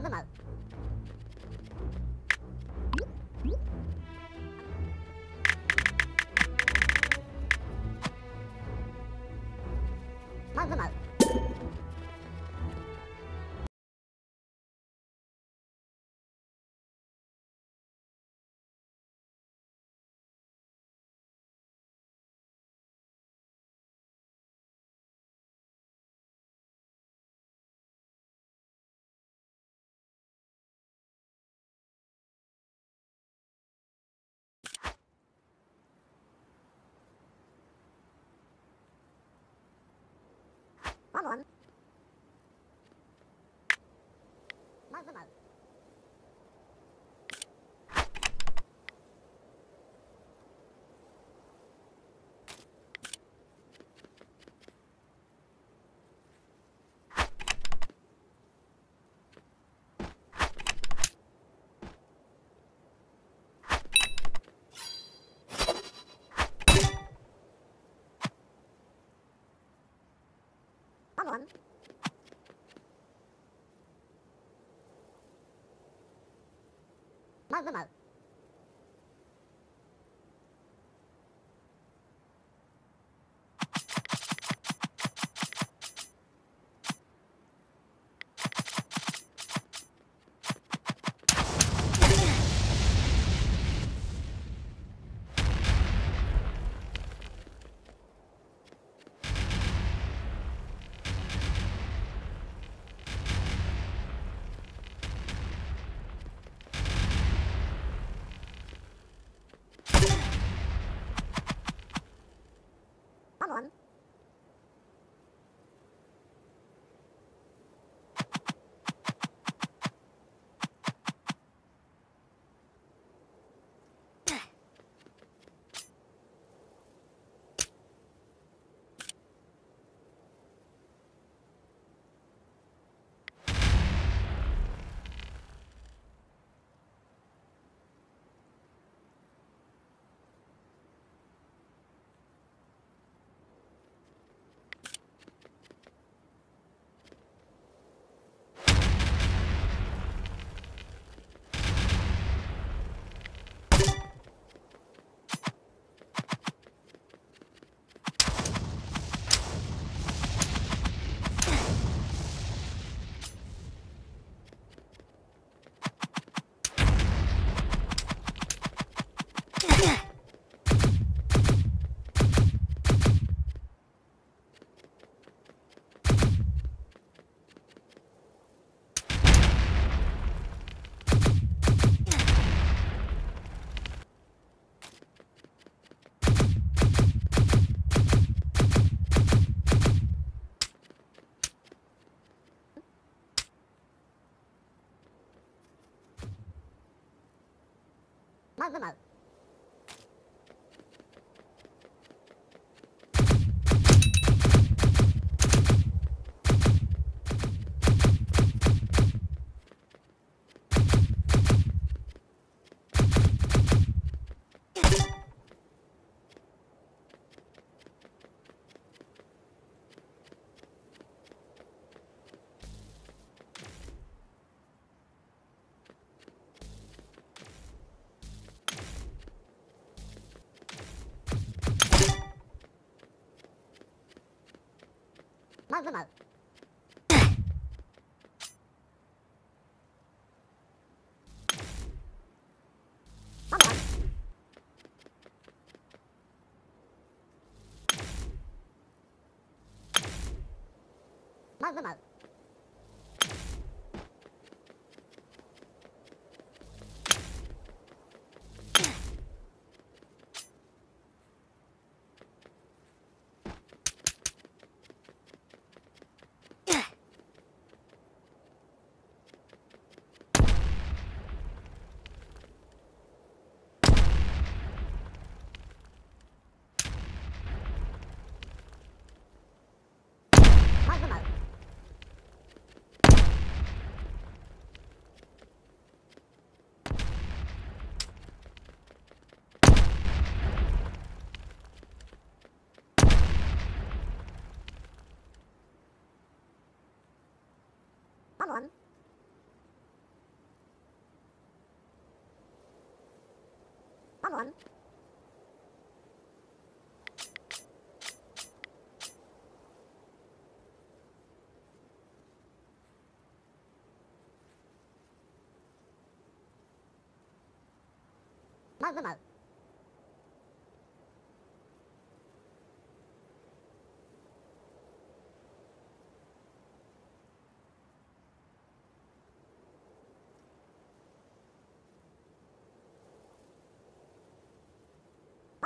分か Come on. 慢慢干嘛？まうまうまうまう Come on. Mo, mo, mo.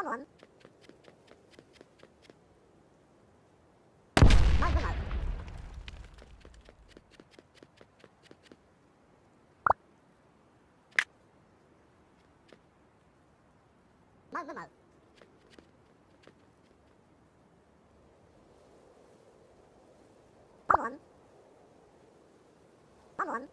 có muộn Nói với mày Nói với mày Có muộn Có muộn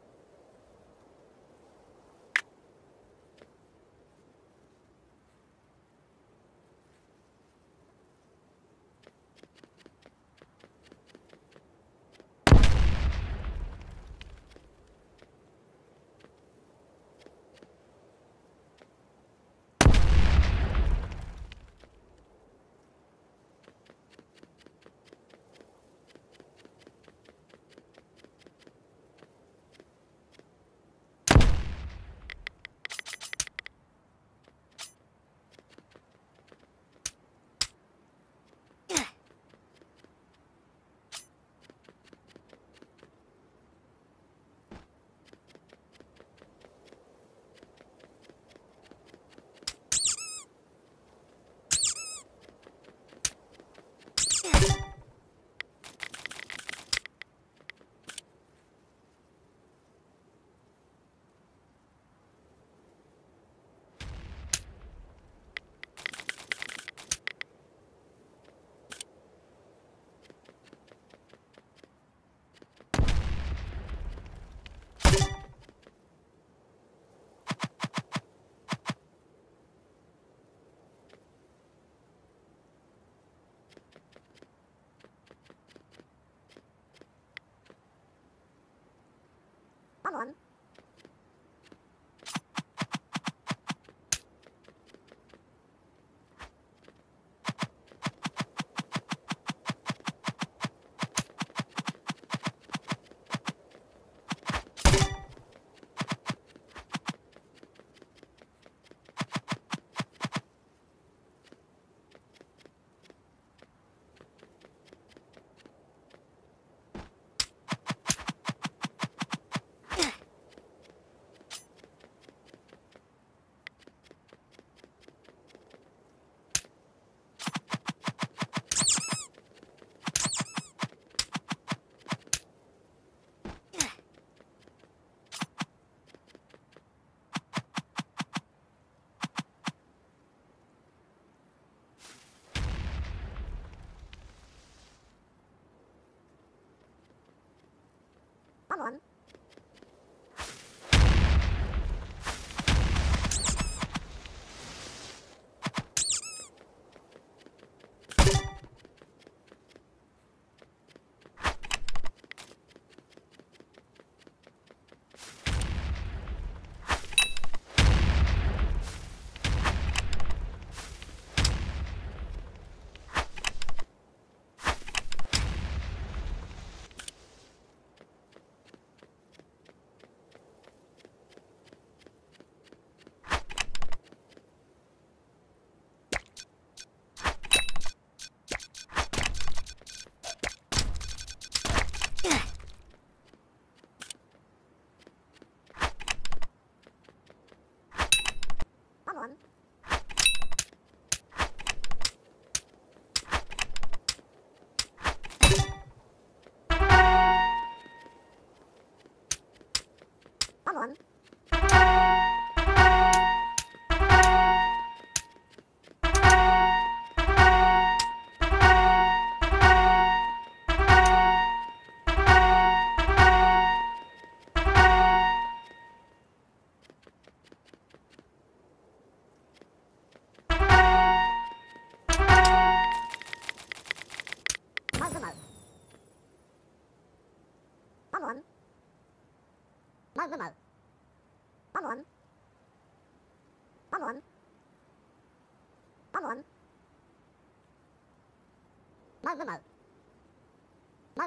まグま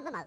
まま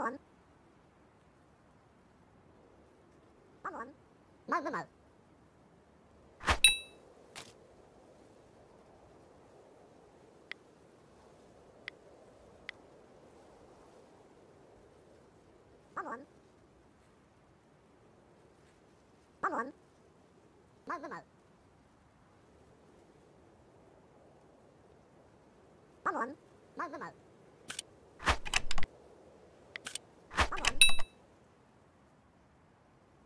Someone. Someone. Come on. Come on. Someone. Mo, mo, mo. Someone. Mo, mo, mo.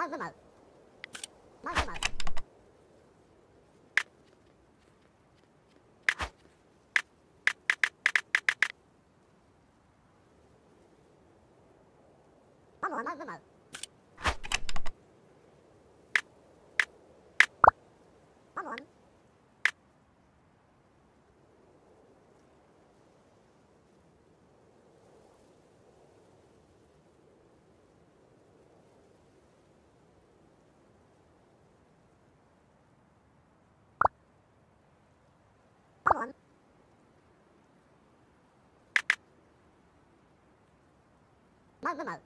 まずまずまずまずまずまずまず那那那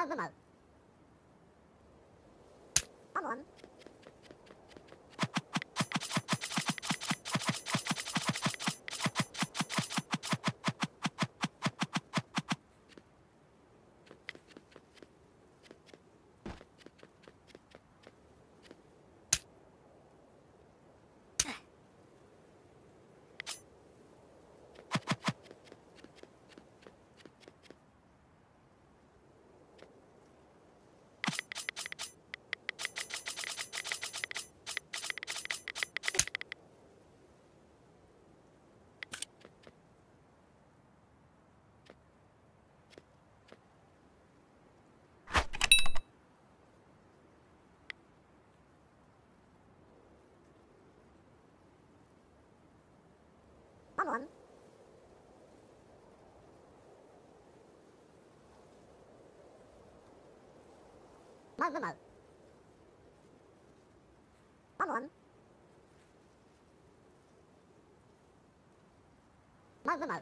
Vâng, vâng, vâng. Vâng, vâng. nó mới mở có muốn nó mới mở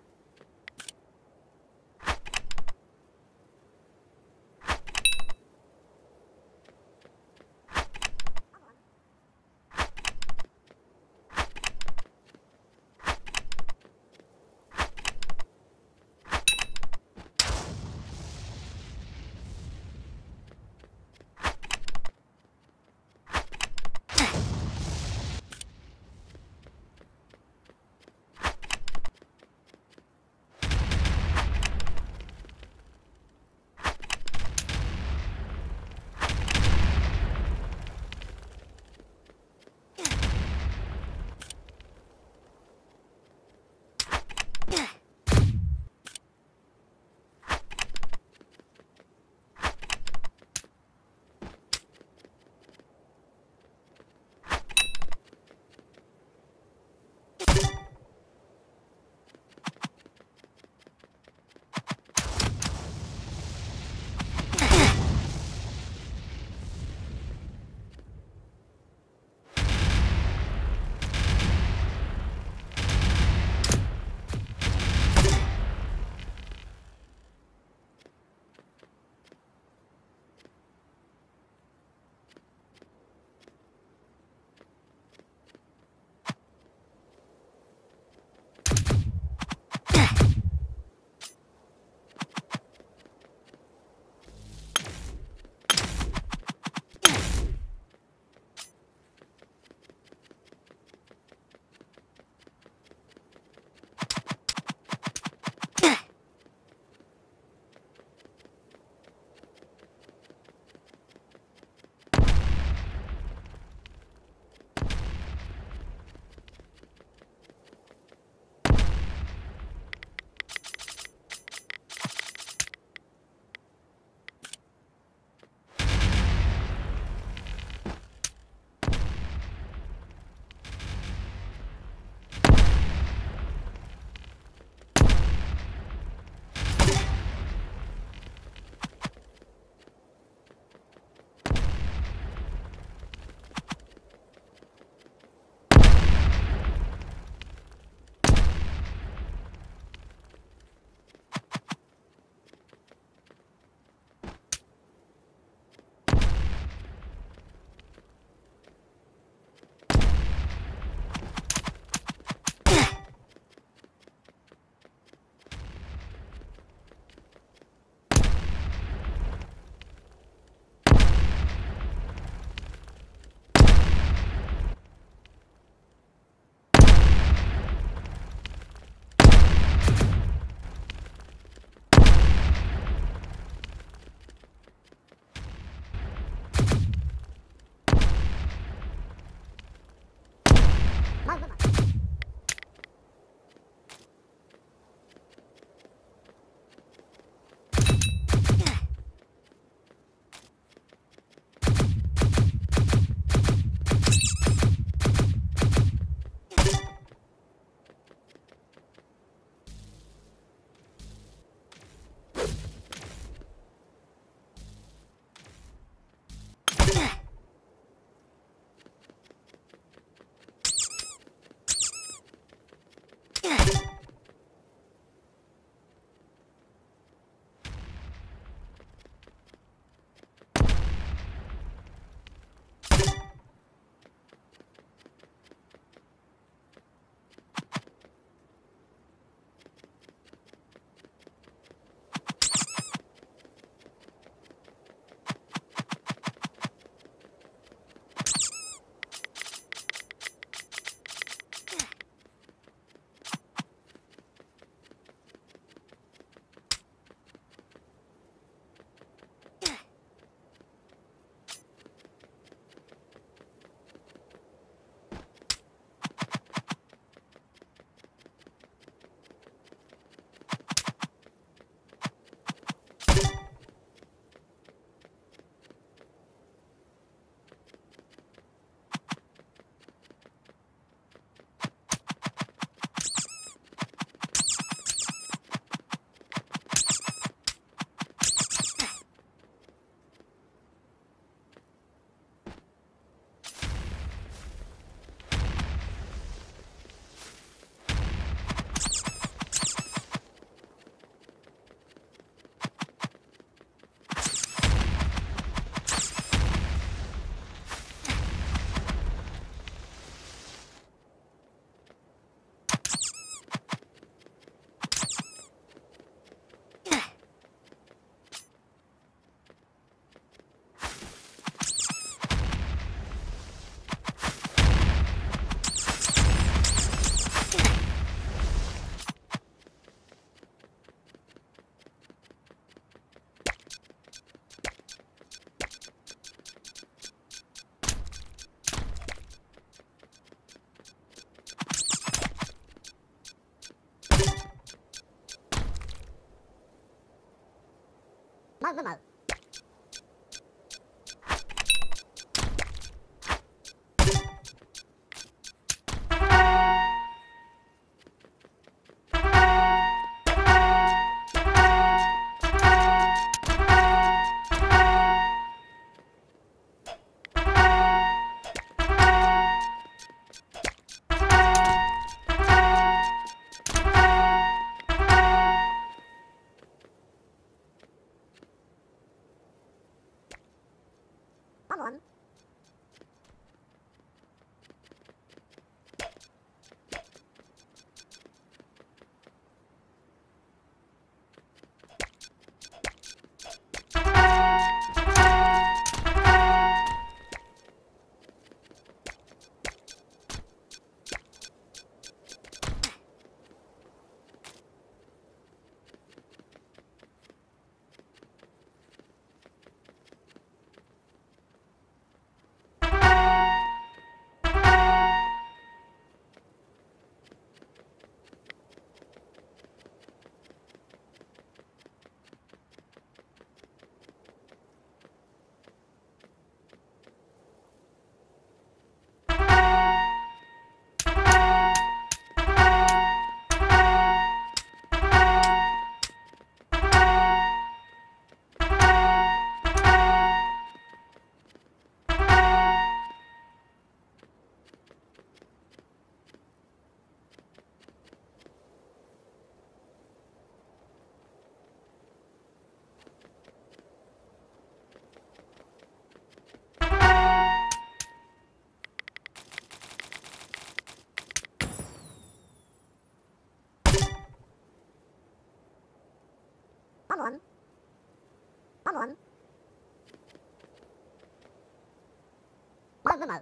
干嘛？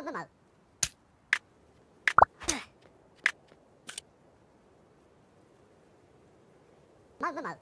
まグまウマグマウ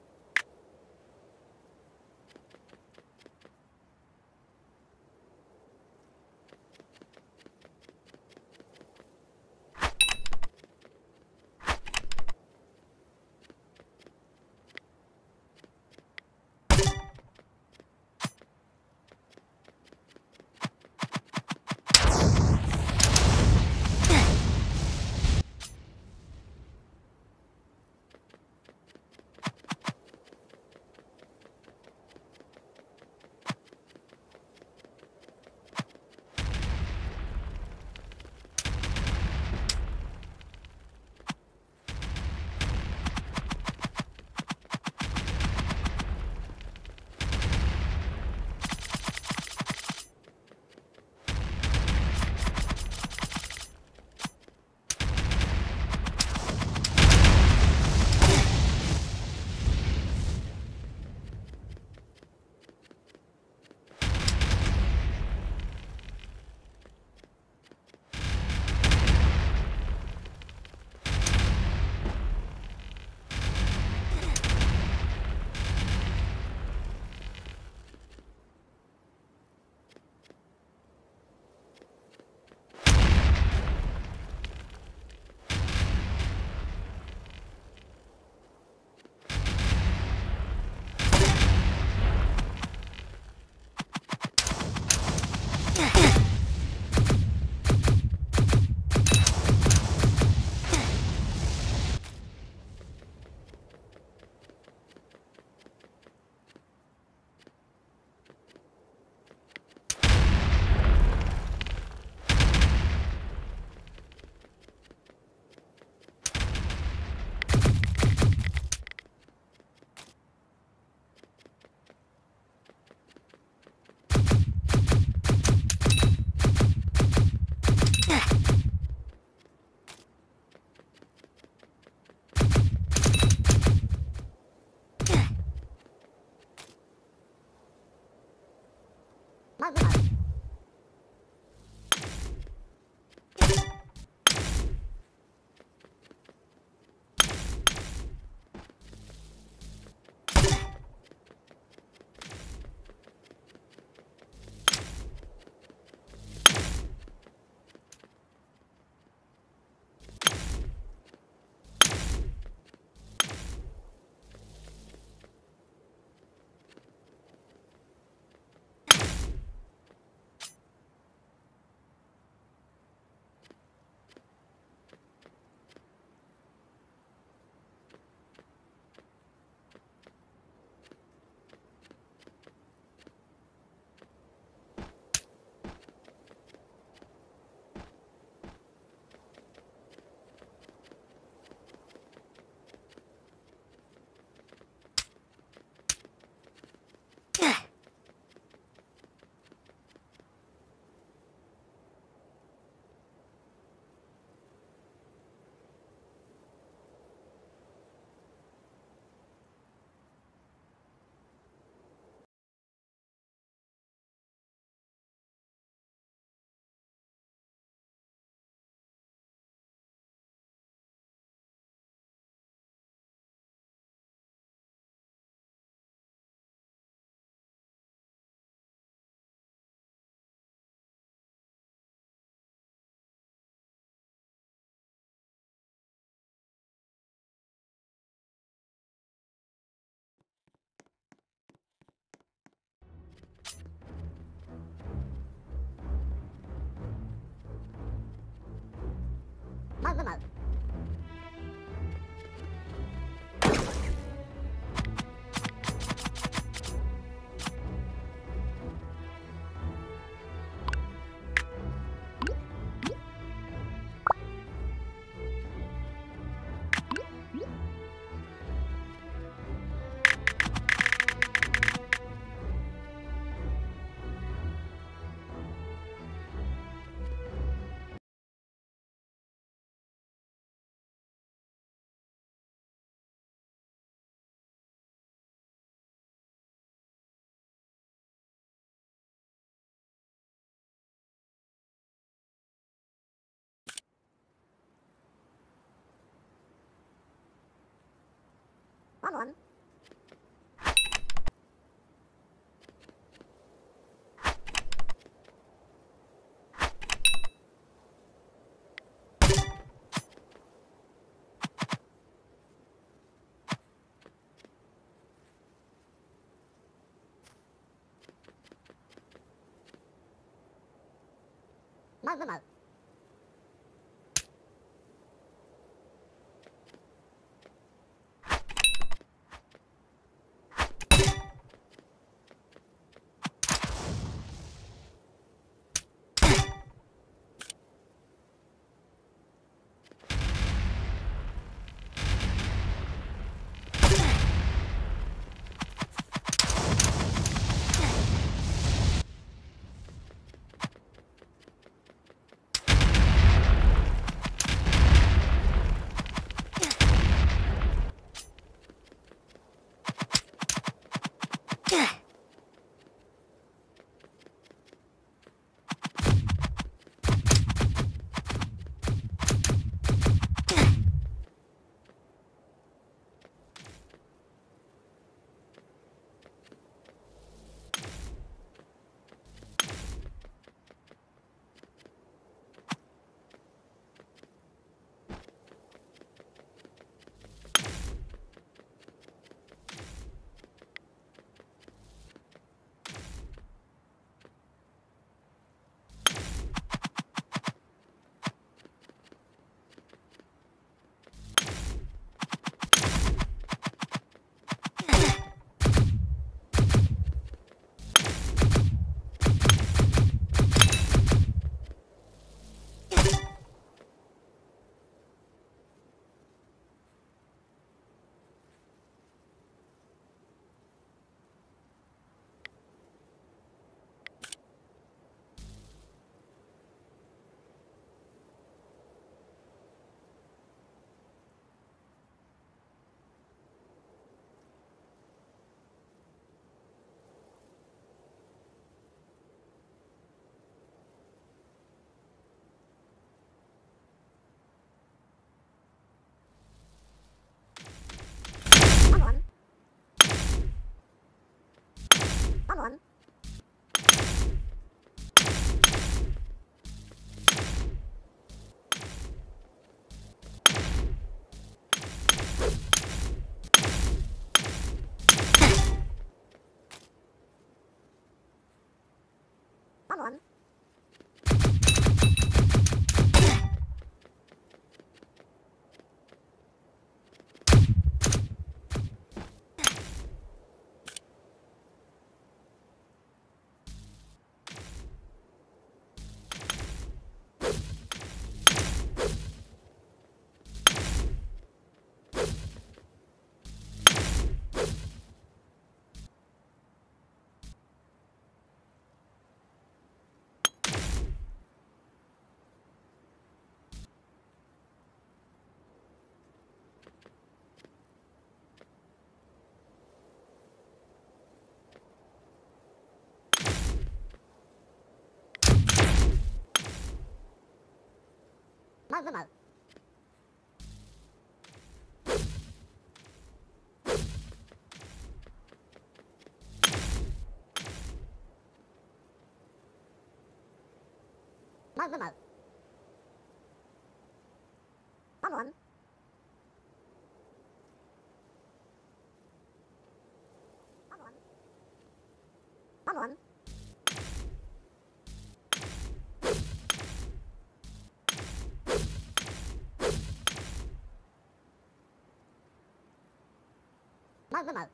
Come on. Mal, mal, mal. one. まずまうまずまうまうまう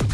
on.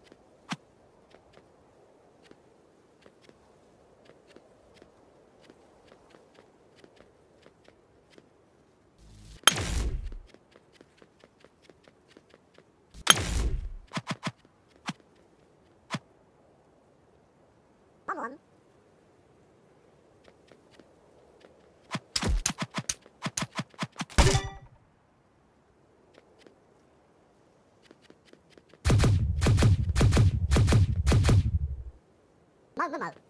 c á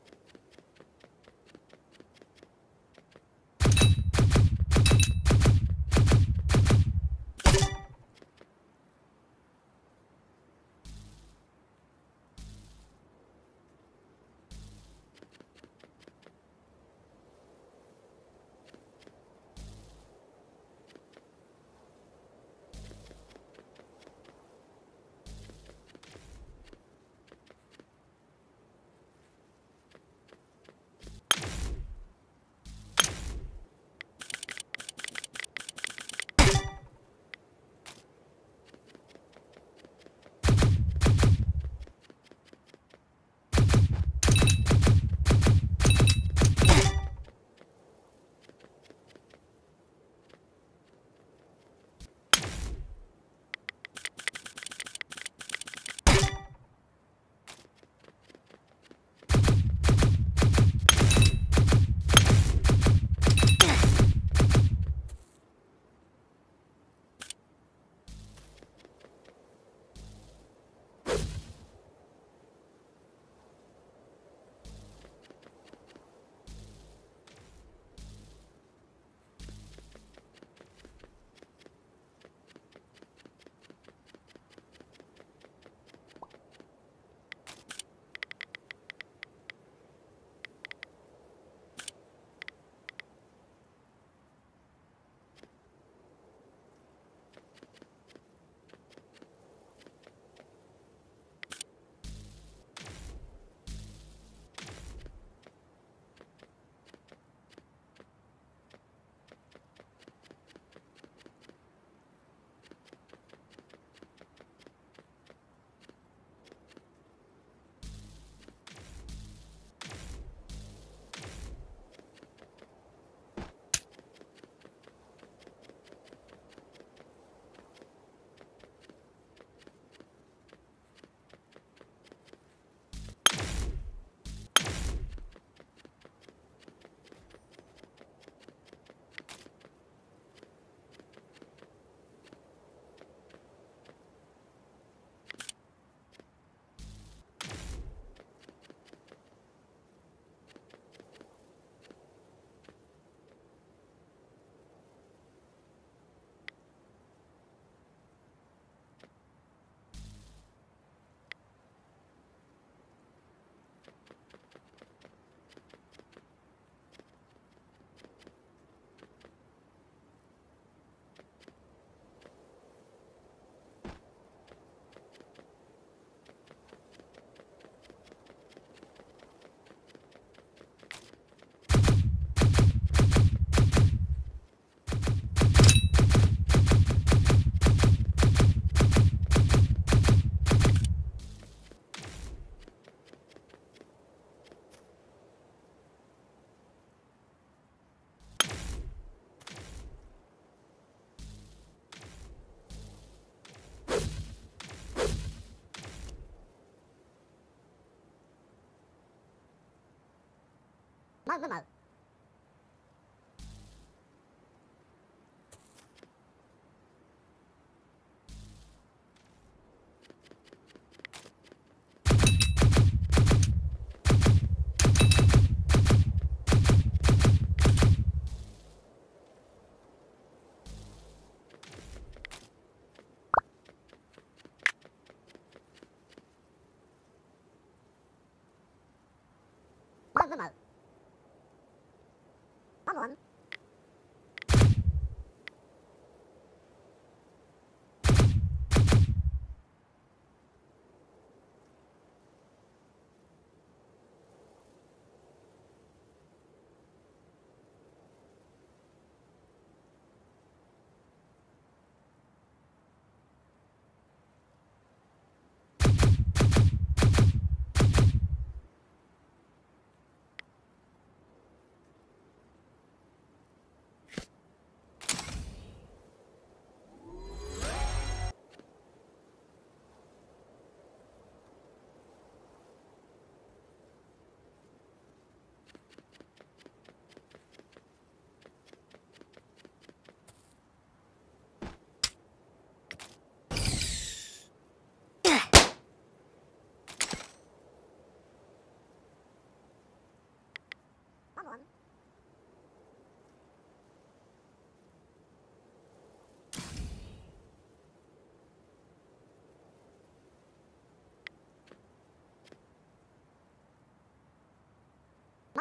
当当当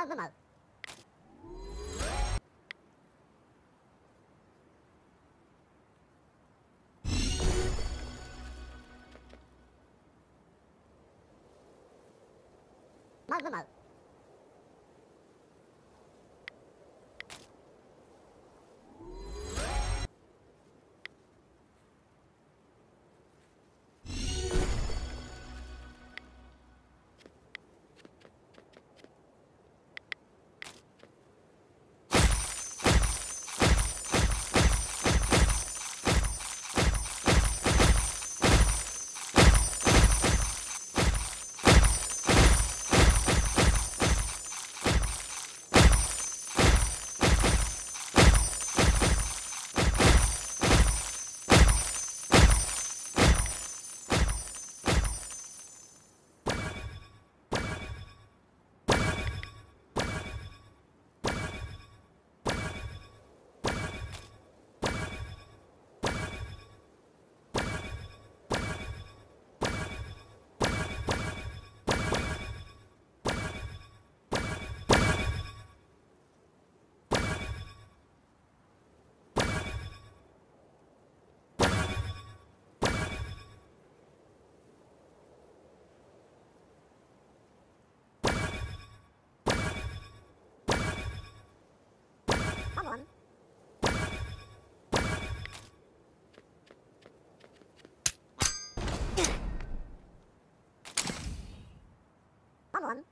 nó mới mượt mới mới mượt One.